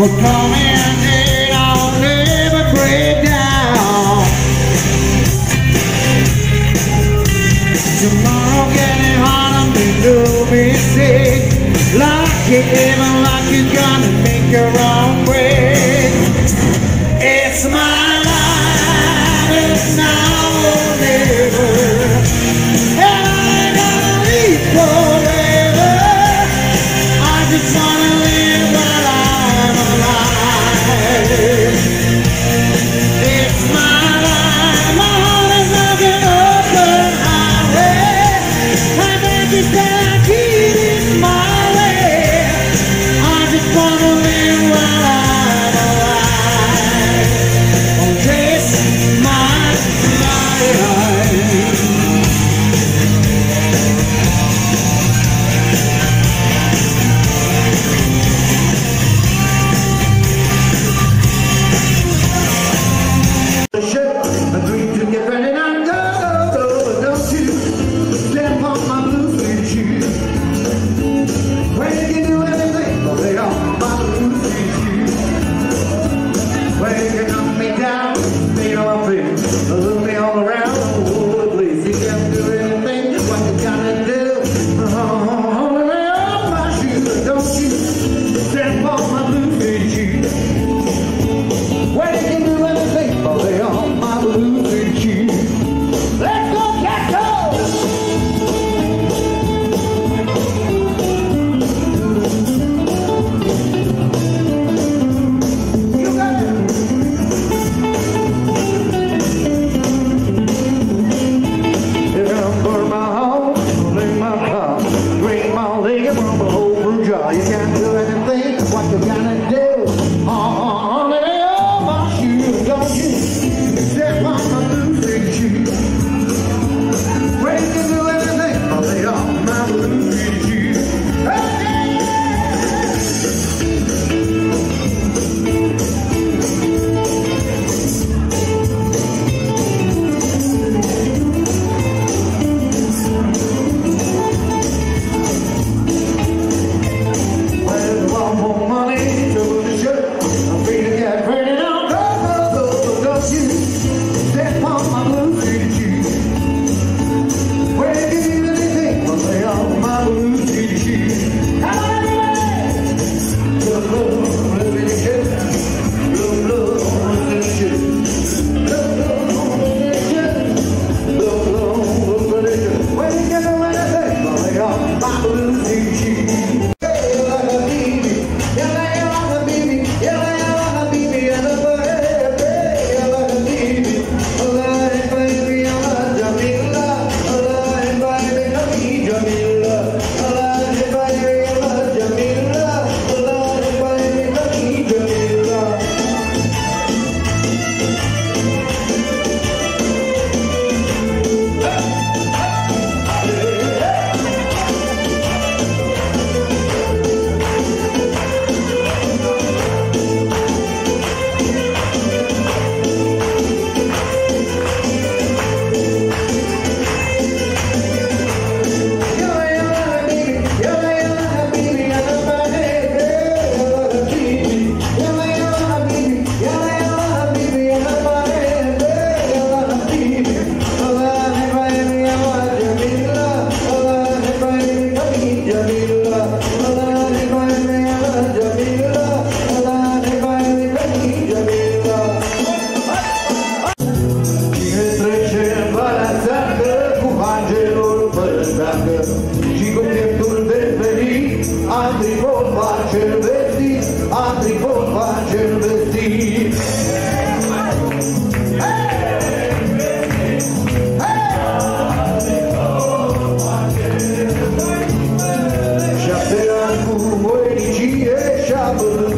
We're coming in never break down. Tomorrow getting harder, me no mistake. Like it, even like you're gonna make your own. The ship 아